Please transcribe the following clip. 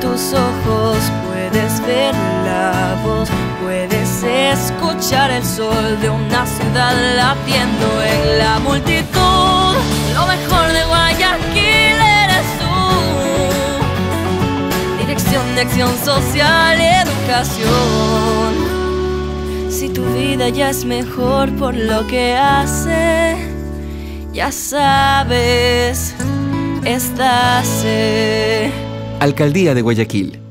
tus ojos puedes ver la voz, puedes escuchar el sol de una ciudad latiendo en la multitud. Lo mejor de Guayaquil eres tú. Dirección de acción social y educación. Si tu vida ya es mejor por lo que hace, ya sabes, estás. Alcaldía de Guayaquil.